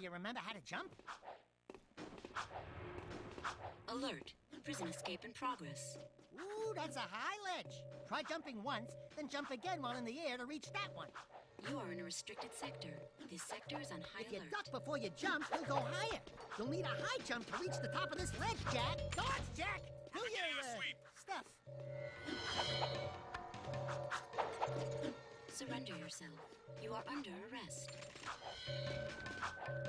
you remember how to jump? Alert. Prison escape in progress. Ooh, that's a high ledge. Try jumping once, then jump again while in the air to reach that one. You are in a restricted sector. This sector is on high If you duck before you jump, you'll go higher. You'll need a high jump to reach the top of this ledge, Jak. Go on, Jak. Do your beginning uh, sweep. stuff. Surrender yourself. You are under arrest.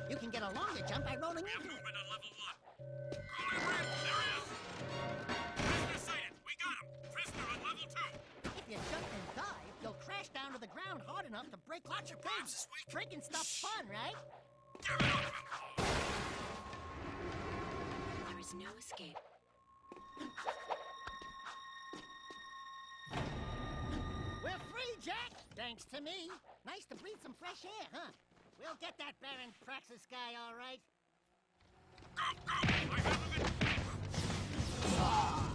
You can get a longer jump by rolling We into it. movement on level one. Crawling ramp, there he is. Prisoner sighted. We got him. Prisoner on level two. If you jump and dive, you'll crash down to the ground hard enough to break lots of bombs things. this week. Breaking stuff's fun, right? Give it up. There is no escape. We're free, Jak. Thanks to me. Nice to breathe some fresh air, huh? We'll get that Baron Praxis guy, all right. I have.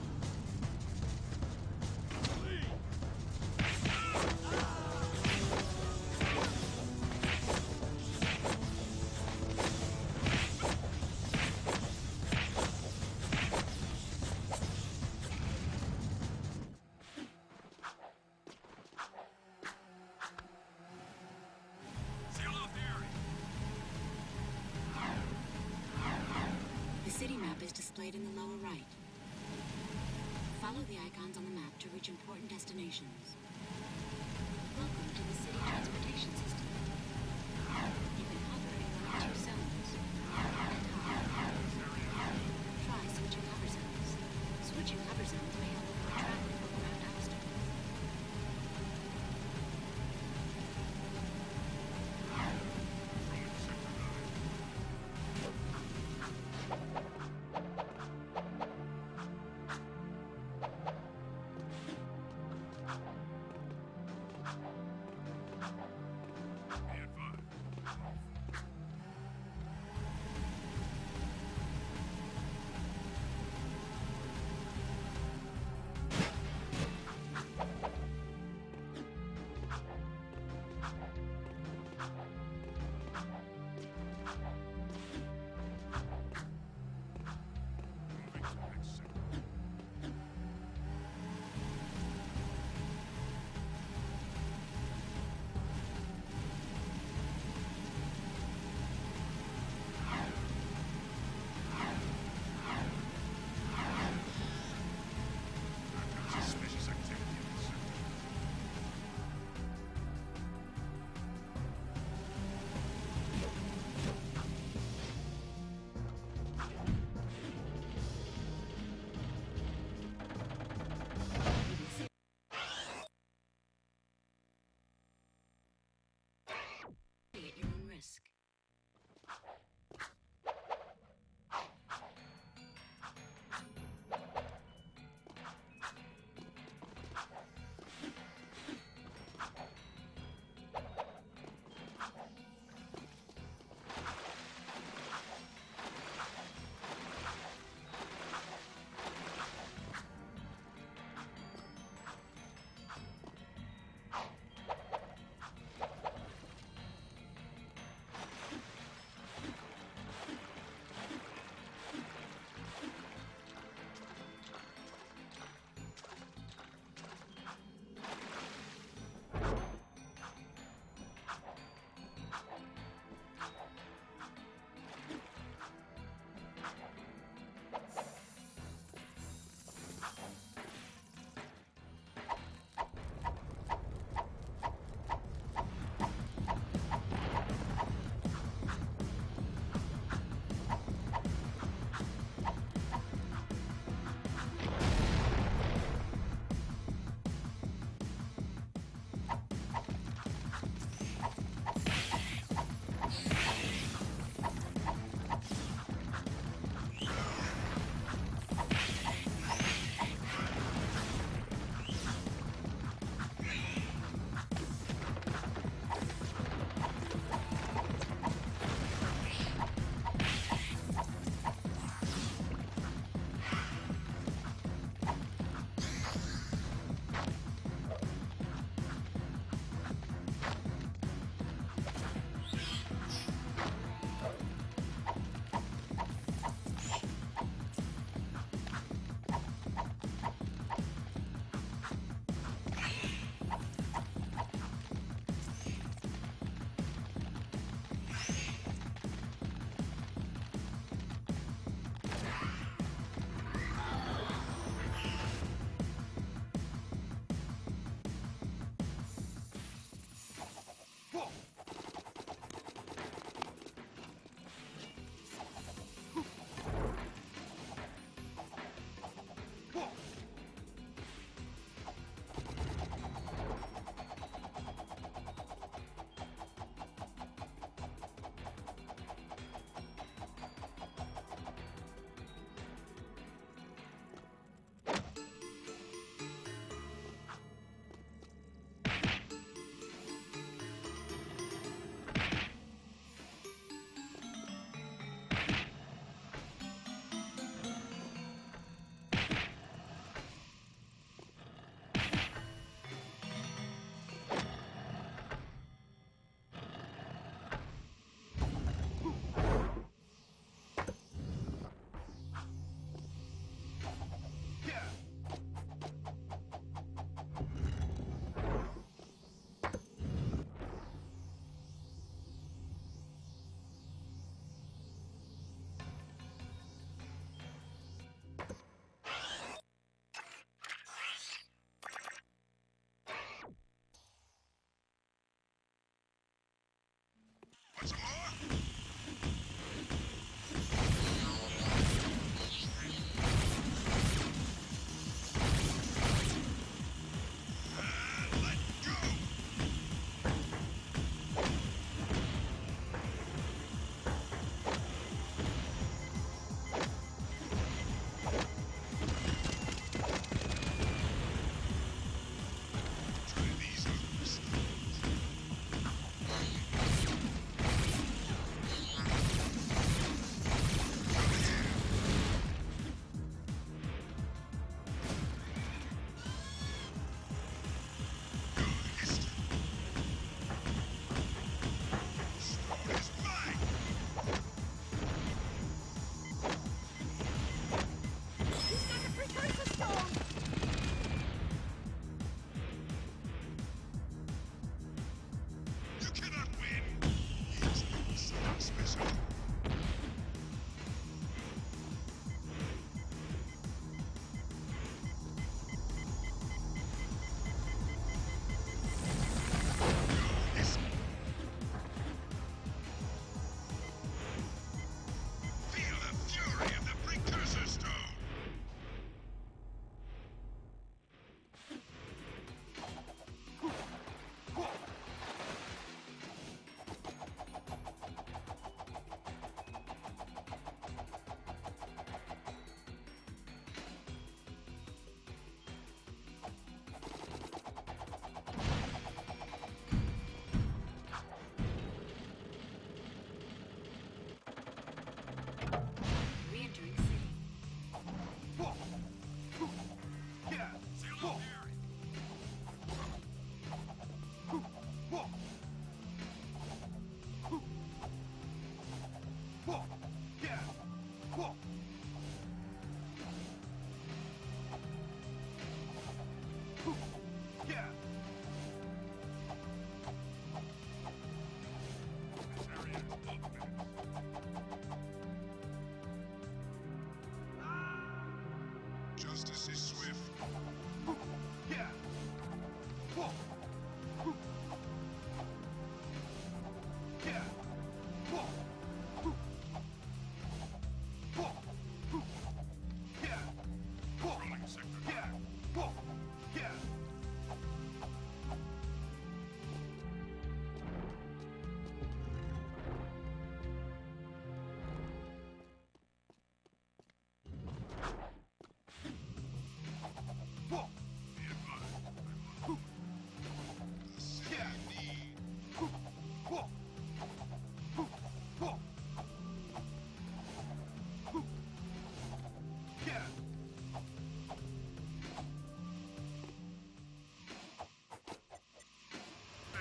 Justice is swift.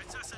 Princess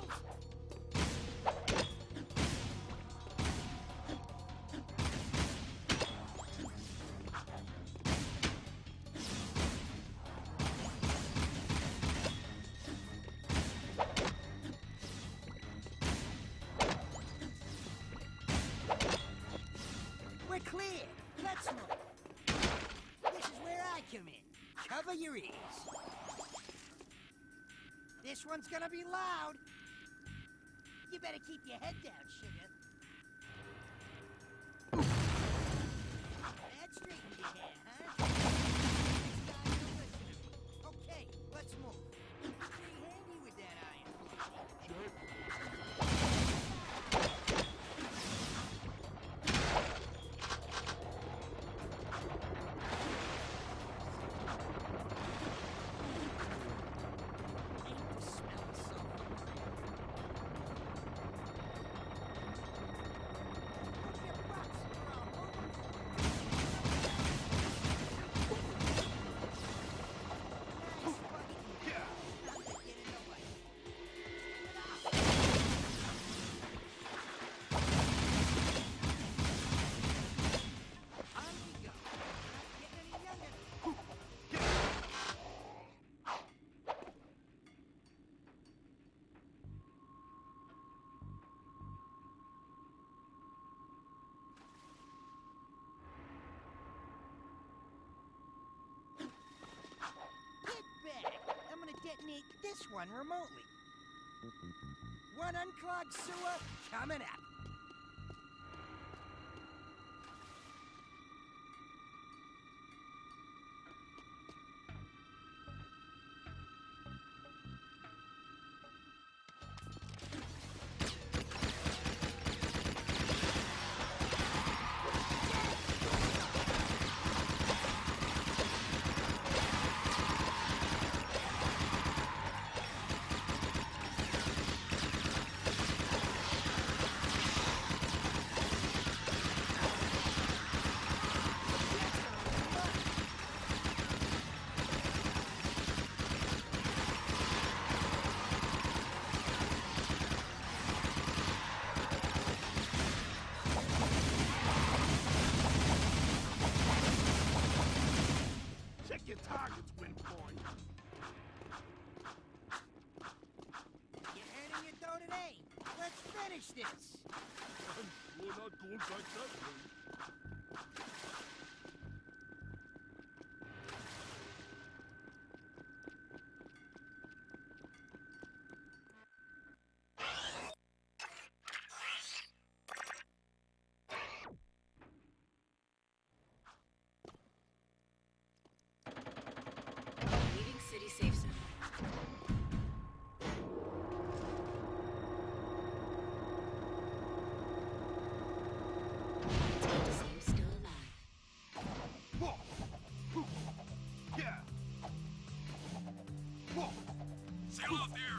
clear. Let's move. This is where I come in. Cover your ears. This one's gonna be loud. You better keep your head down, sugar. this one remotely. One unclogged sewer coming up. We're not going off the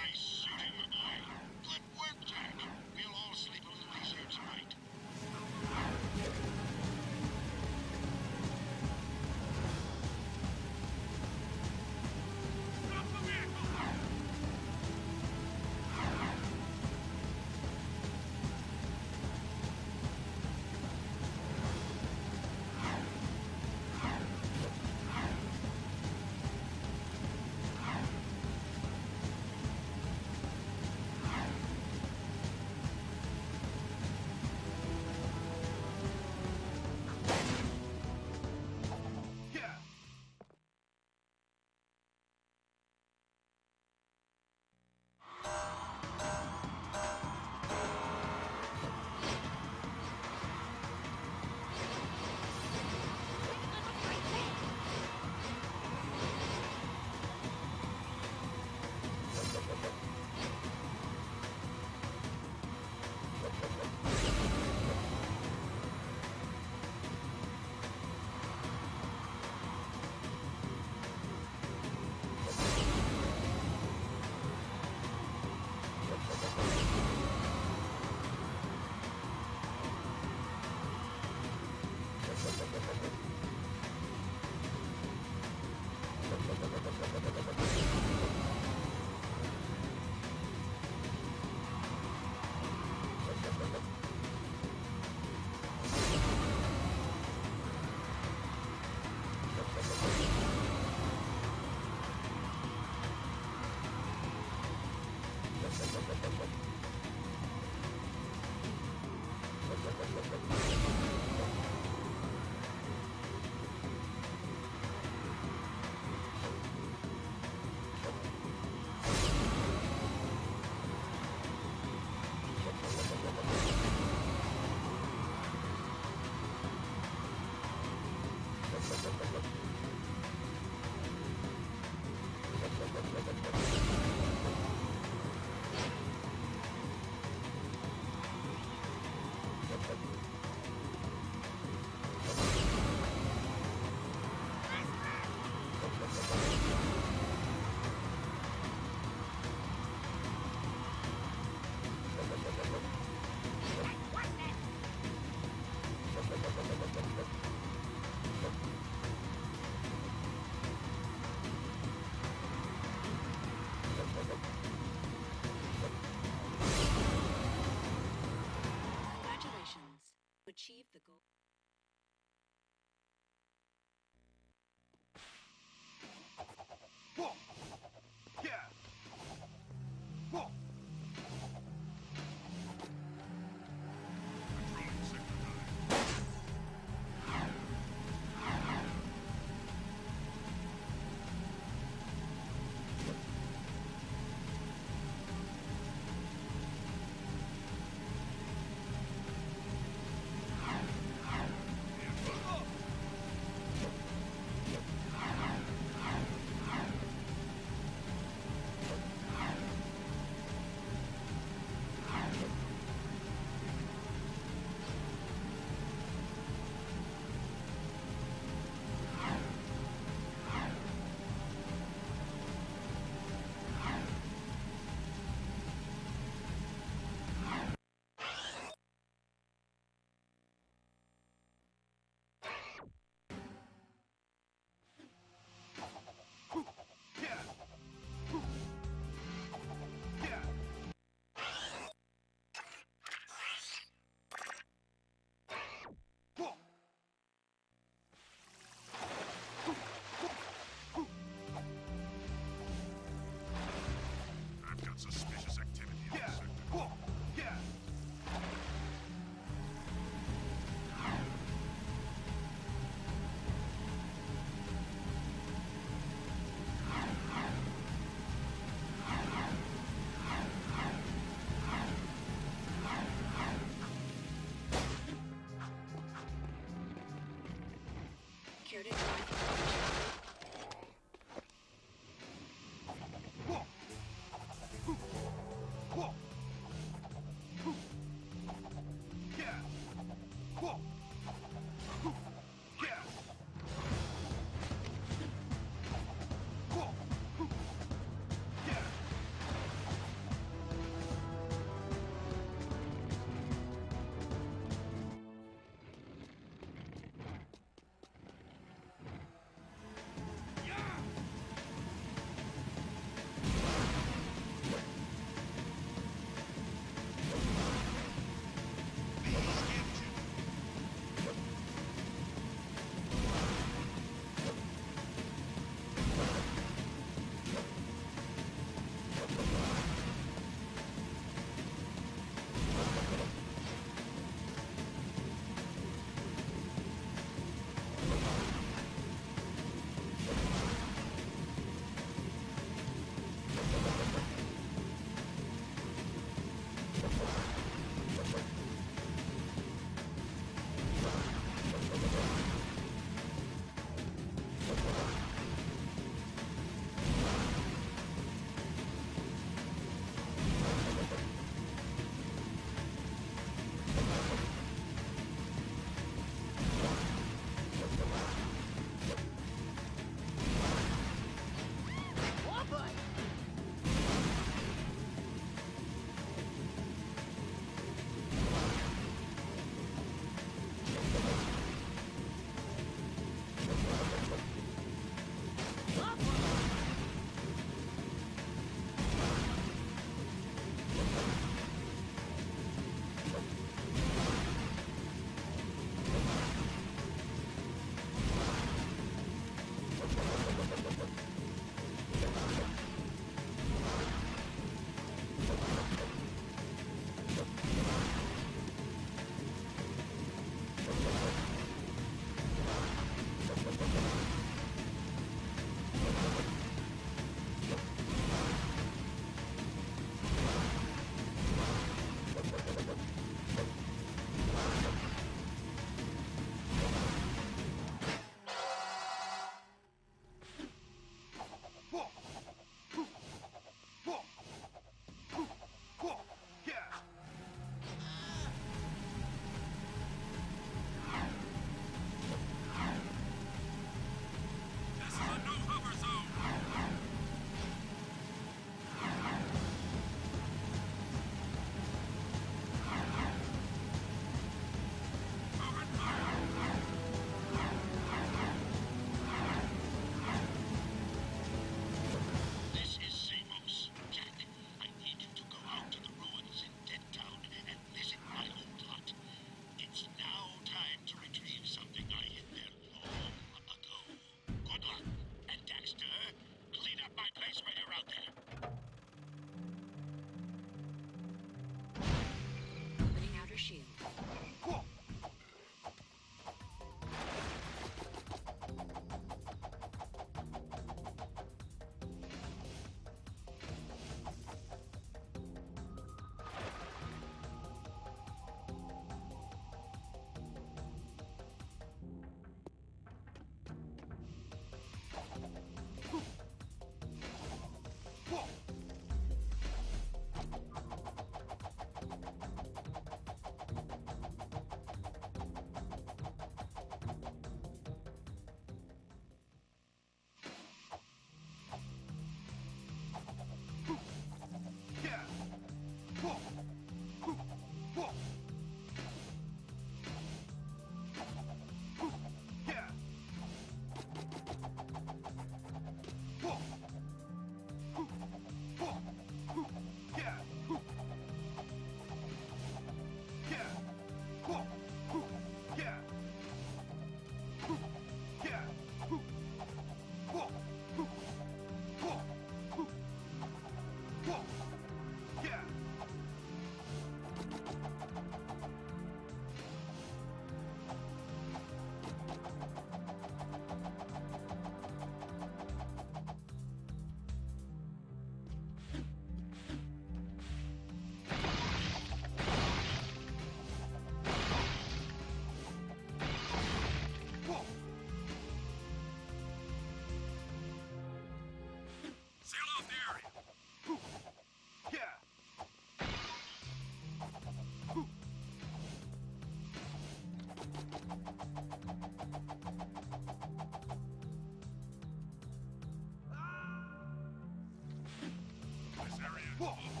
Whoa.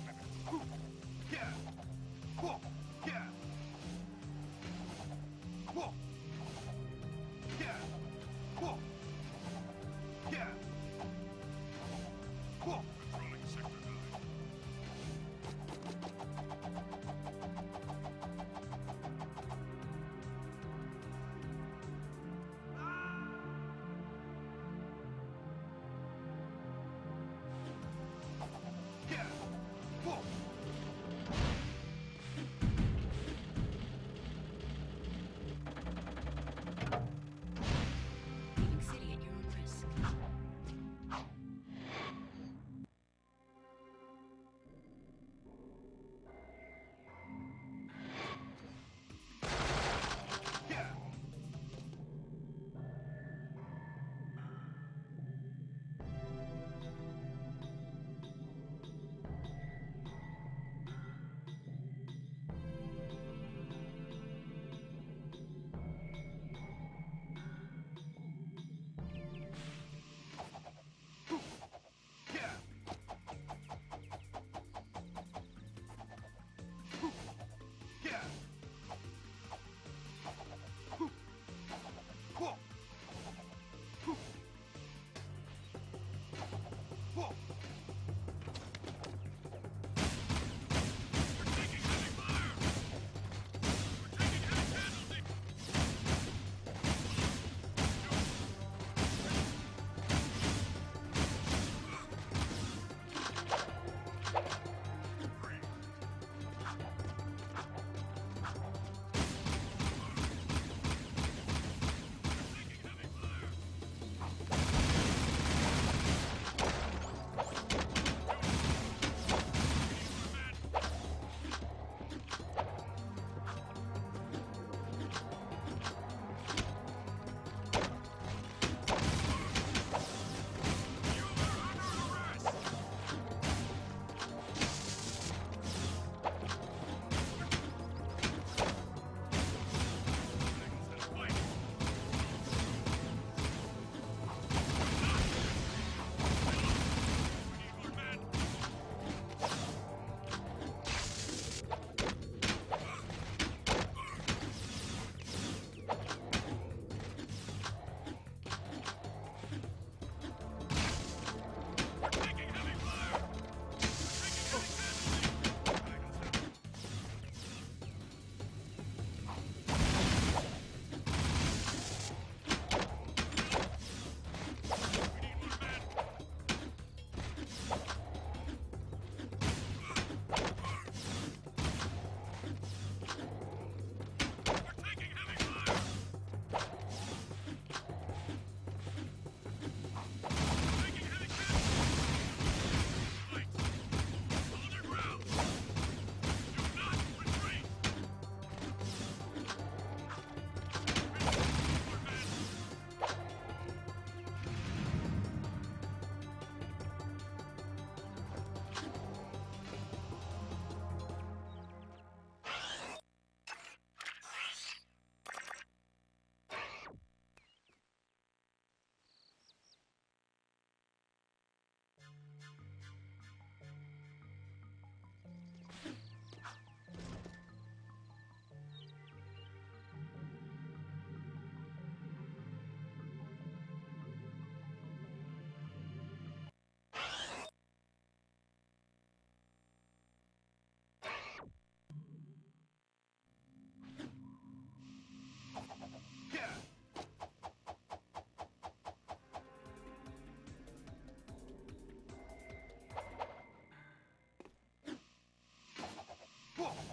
Whoa.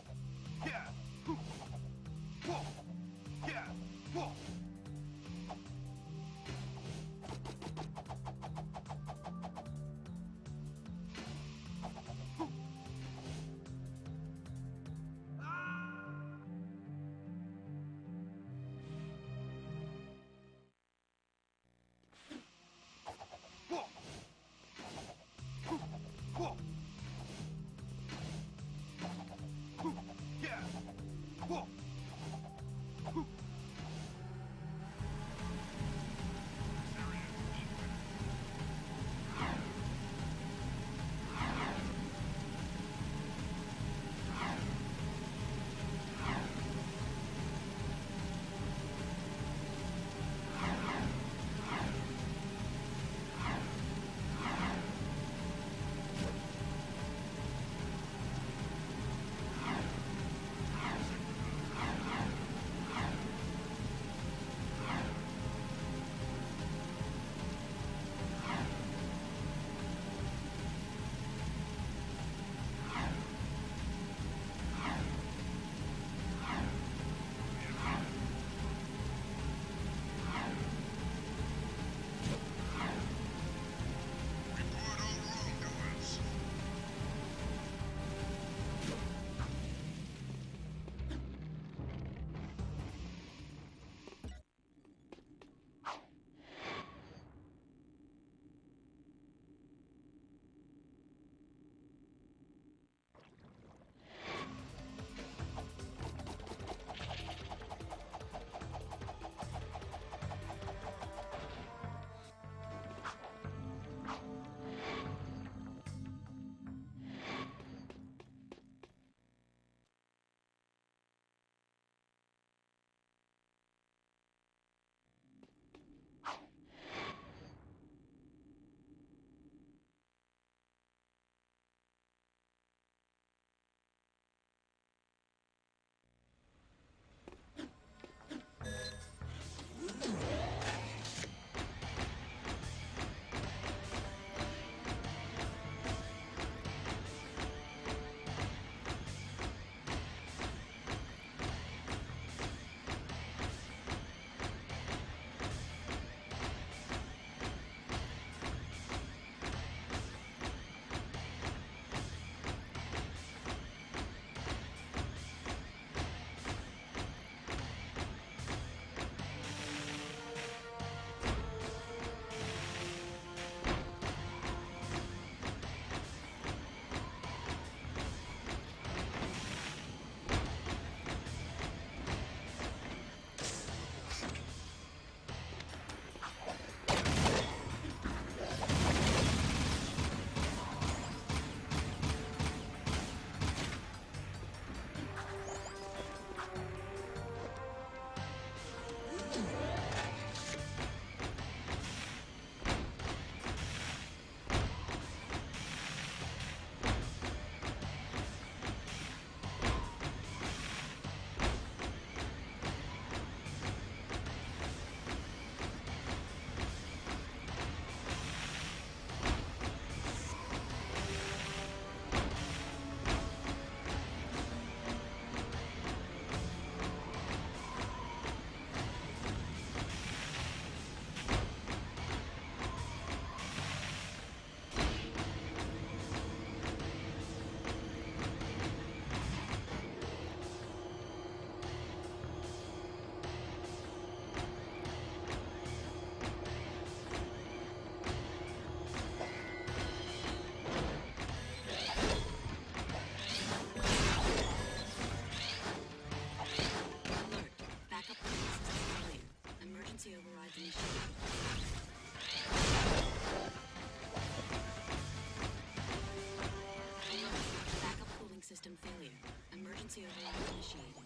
Override initiated.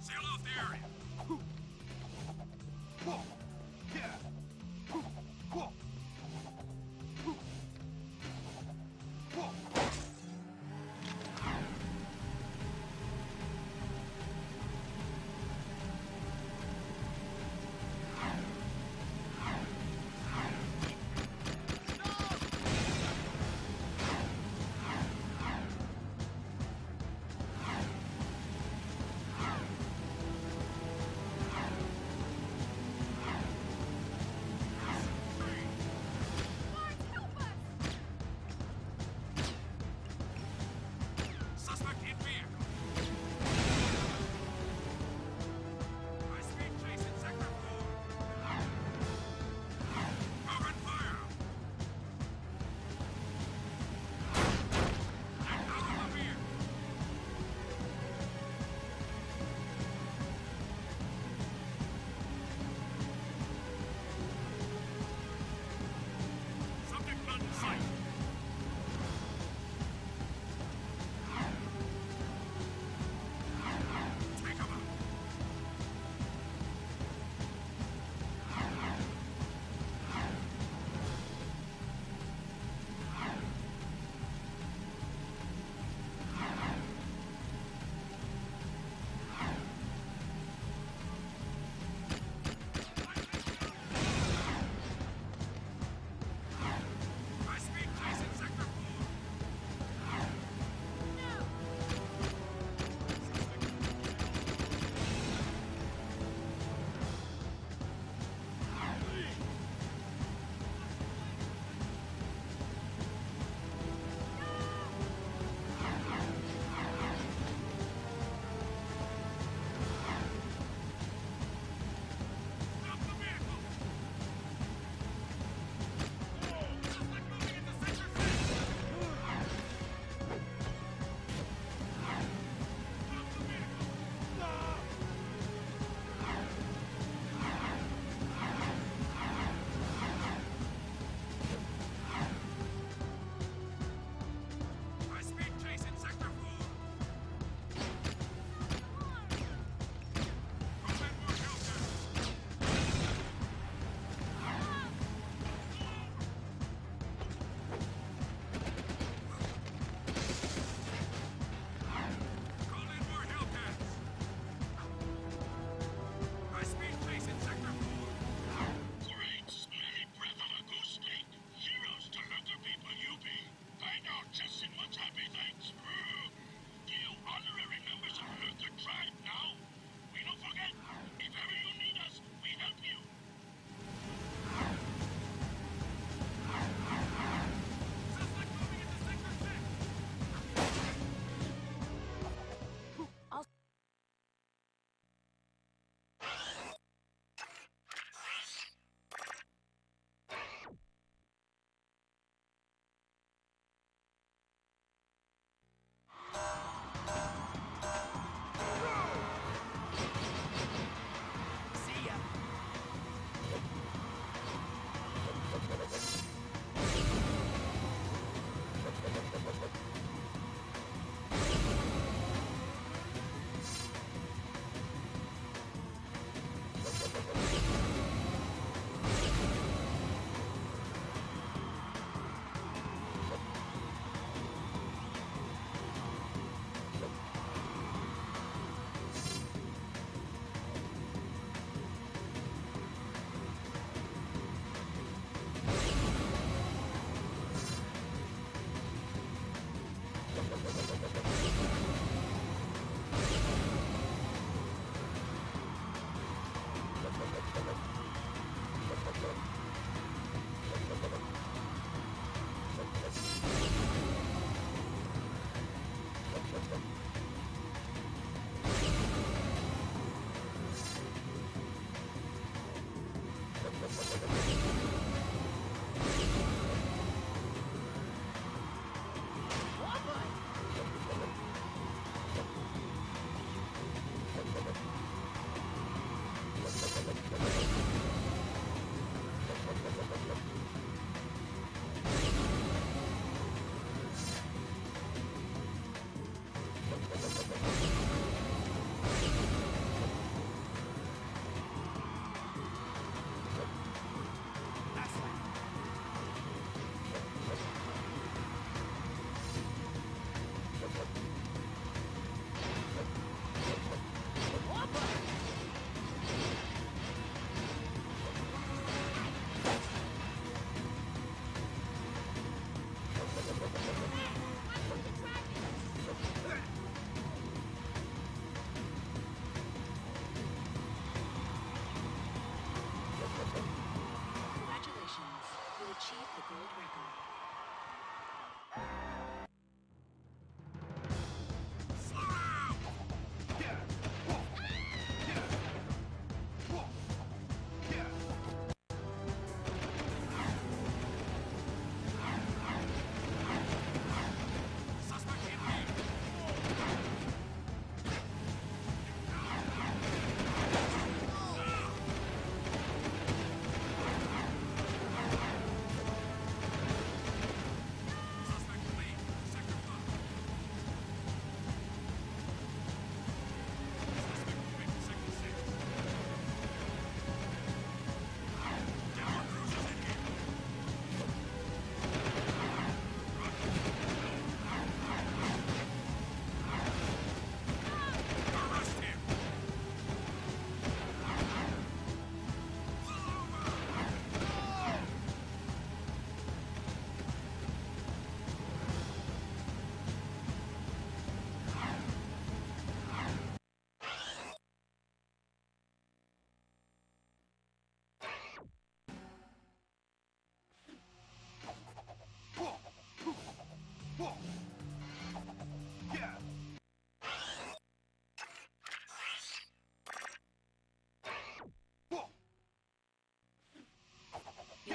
Seal off the area.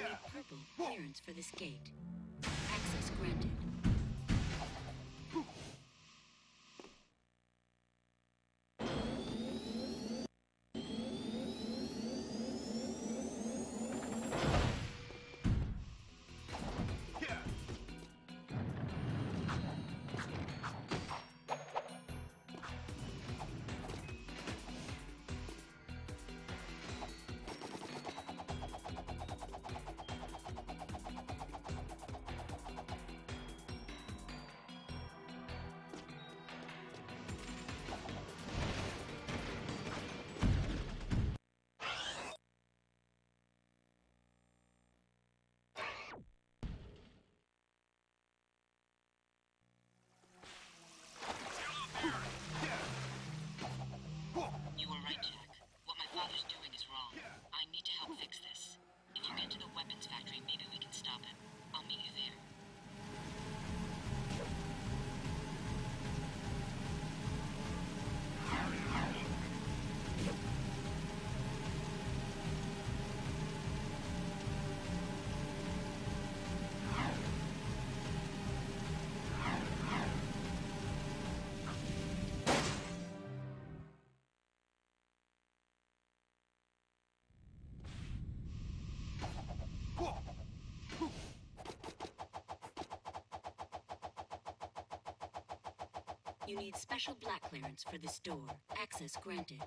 Yeah. purple clearance for this gate. What my father's doing is wrong. I need to help fix this. If you get to the weapons factory, maybe we can stop him. I'll meet you there. You need special black clearance for this door. Access granted.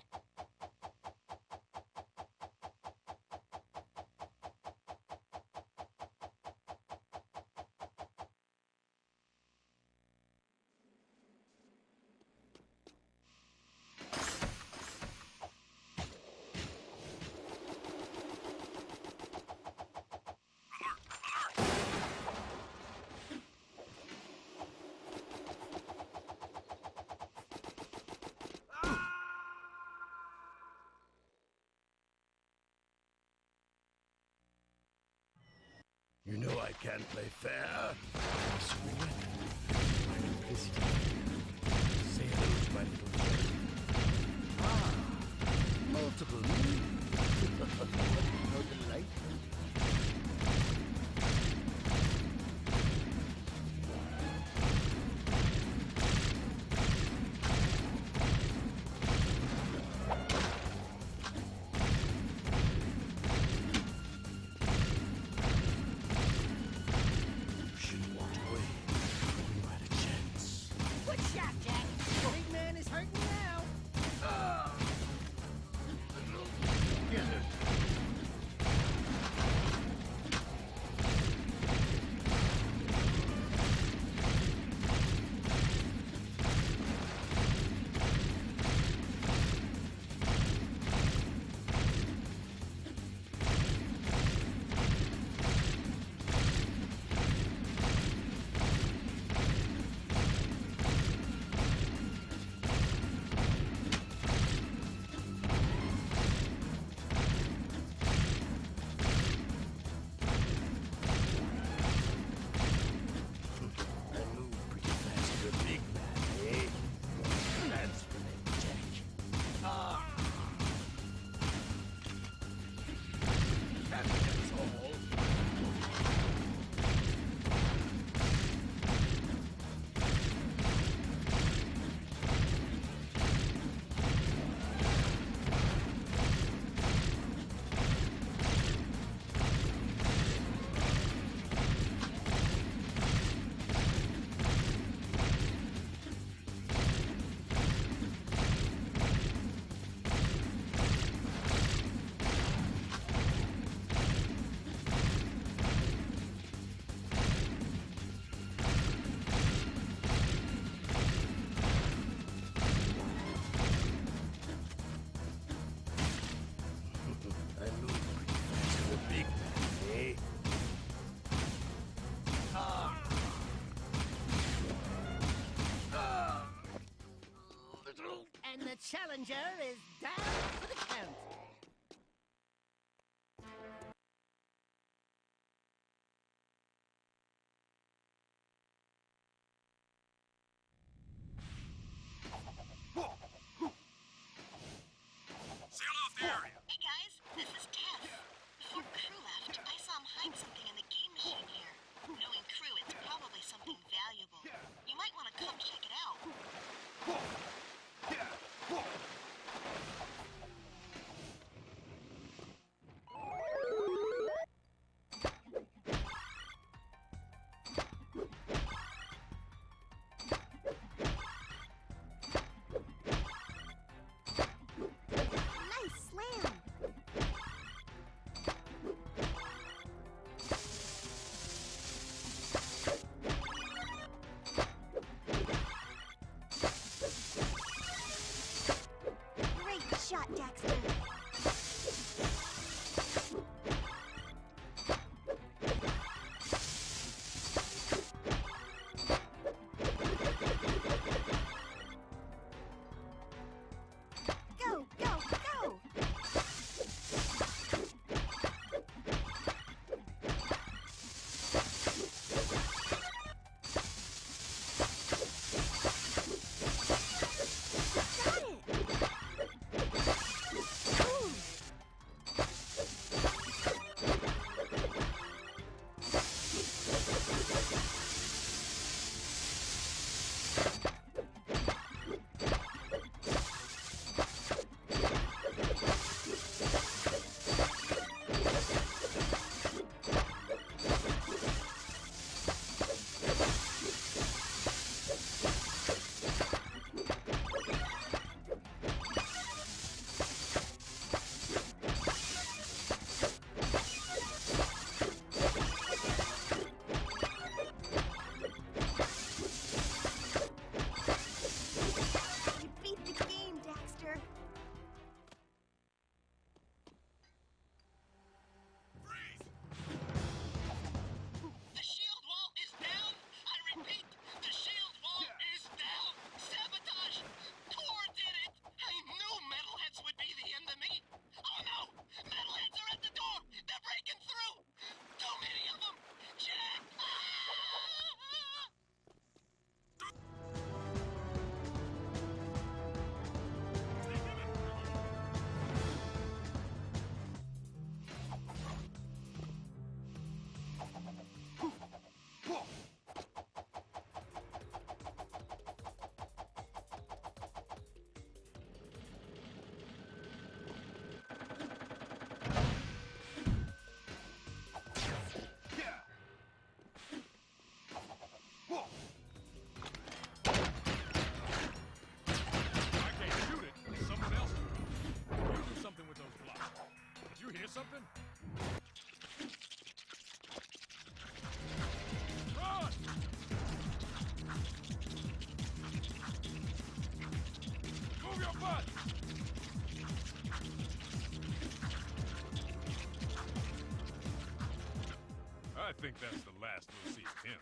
I think that's the last we'll see of him.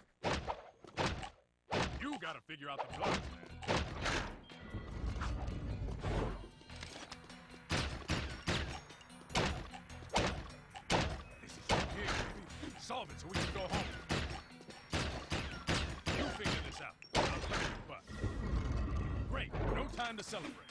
You gotta figure out the plot, man. This is the gig. Solve it so we can go home. You figure this out. I'll play butt. Great. No time to celebrate.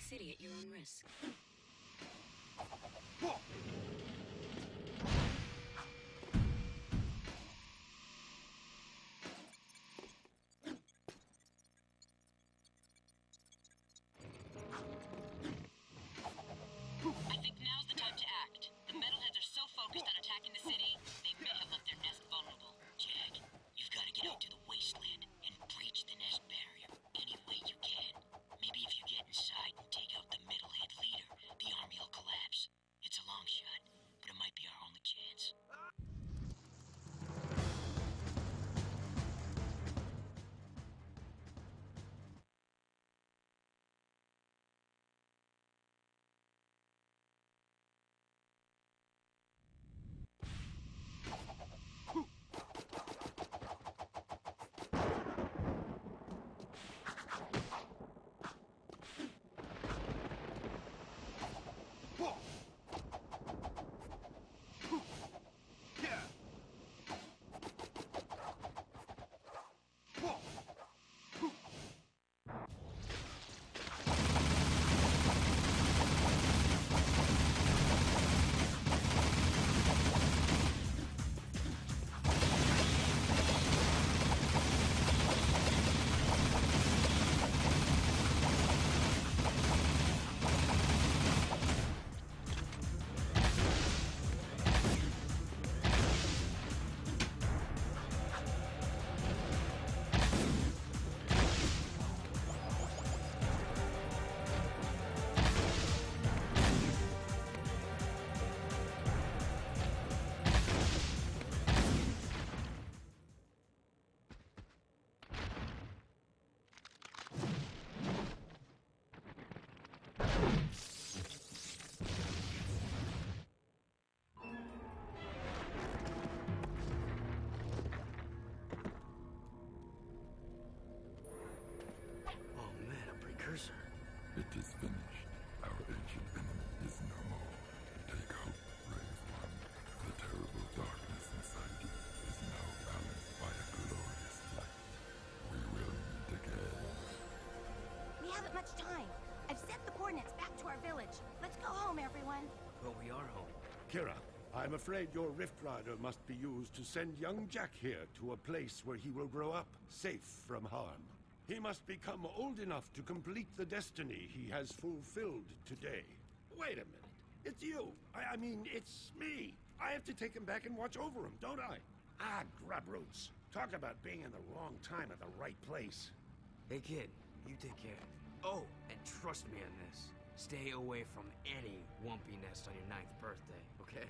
City at your own risk. Haven't much time. I've sent the coordinates back to our village. Let's go home, everyone. Well, we are home. Keira, I'm afraid your Rift Rider must be used to send young Jak here to a place where he will grow up, safe from harm. He must become old enough to complete the destiny he has fulfilled today. Wait a minute. It's you. I, I mean, it's me. I have to take him back and watch over him, don't I? Ah, grubroots. Talk about being in the wrong time at the right place. Hey kid, you take care. Oh, and trust me on this. Stay away from any wumpy nest on your ninth birthday, okay?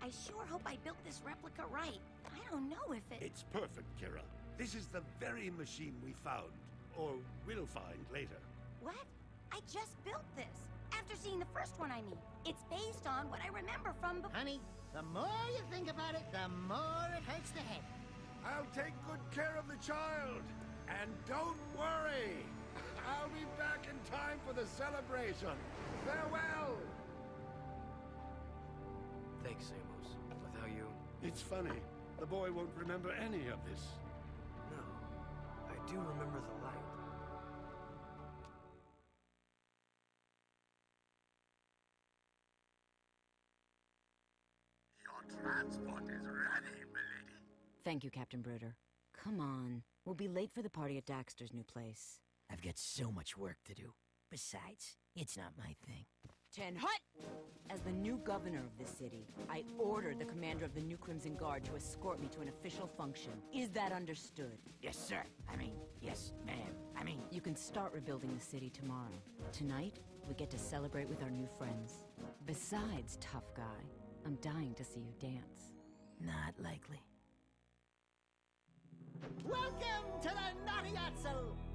I sure hope I built this replica right. I don't know if it... It's perfect, Keira. This is the very machine we found, or will find later. What? I just built this. After seeing the first one, I mean. It's based on what I remember from before. Honey, the more you think about it, the more it hurts the head. I'll take good care of the child. And don't worry. I'll be back in time for the celebration. Farewell. Thanks, Amos. Without you, It's funny. The boy won't remember any of this. no. I do remember the light. Your transport is ready, milady. Thank you, Captain Bruder. Come on. We'll be late for the party at Daxter's new place. I've got so much work to do. Besides, it's not my thing. Ten Hut! As the new governor of this city, I ordered the commander of the New Crimson Guard to escort me to an official function. Is that understood? Yes, sir. I mean, yes, ma'am. I mean, You can start rebuilding the city tomorrow. Tonight, we get to celebrate with our new friends. Besides, tough guy, I'm dying to see you dance. not likely. Welcome to the Naughty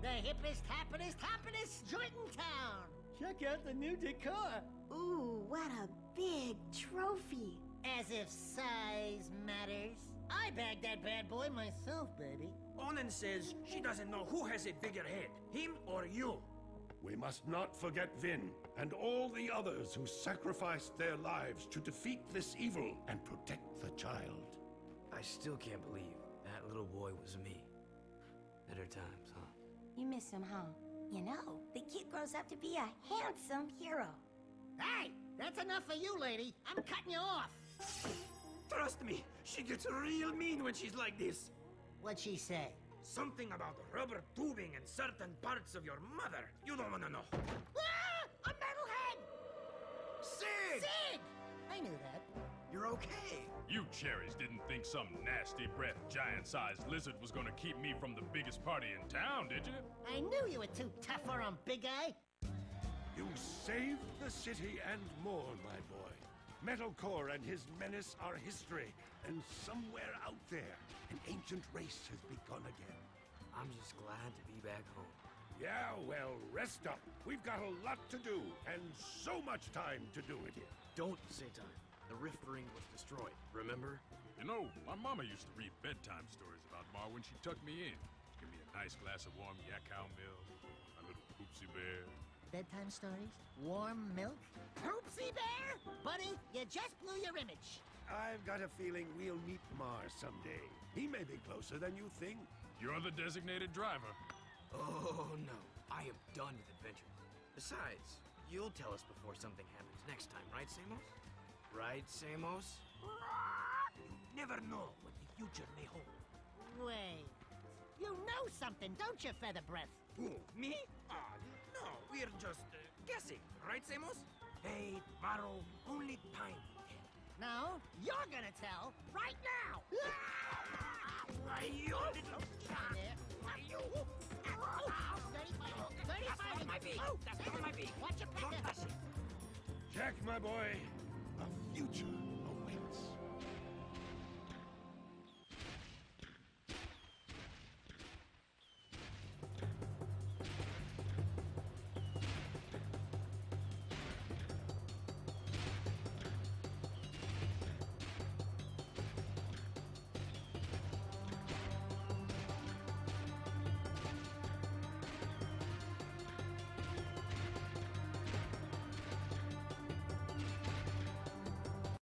the hippest, happinest, happinest joint in town. Check out the new decor. Ooh, what a big trophy. As if size matters. I bagged that bad boy myself, baby. Onin says she doesn't know who has a bigger head, him or you. We must not forget Vin and all the others who sacrificed their lives to defeat this evil and protect the child. I still can't believe that little boy was me. Better times, huh? You miss him, huh? You know, the kid grows up to be a handsome hero. Hey, that's enough for you, lady. I'm cutting you off. Trust me, she gets real mean when she's like this. What'd she say? Something about rubber tubing and certain parts of your mother. You don't want to know. Ah! A metalhead! Sig! Sig! I knew that. You're okay. You cherries didn't think some nasty breath, giant-sized lizard was gonna keep me from the biggest party in town, did you? I knew you were too tough for him, big guy. You saved the city and more, my boy. Metal Kor and his menace are history, and somewhere out there, an ancient race has begun again. I'm just glad to be back home. Yeah, well, rest up. We've got a lot to do, and so much time to do it in. Don't say time. The Rift Ring was destroyed, remember? You know, my mama used to read bedtime stories about Mar when she tucked me in. Give me a nice glass of warm yakow milk, a little poopsie bear. Bedtime stories? Warm milk? Poopsie bear? Buddy, you just blew your image. I've got a feeling we'll meet Mars someday. He may be closer than you think. You're the designated driver. Oh, no. I am done with adventures. Besides, you'll tell us before something happens next time, right, Samos? Right, Samos? You never know what the future may hold. Wait. You know something, don't you, Feather Breath? Who, me? Ah, no, we're just uh, guessing, right, Samos? Hey, tomorrow, only time will tell. No, you're gonna tell right now. Why, you little... There. Why, you... That's not my beak. Oh, That's not my beak. Watch your Don't back. touch it. Jak, my boy, a future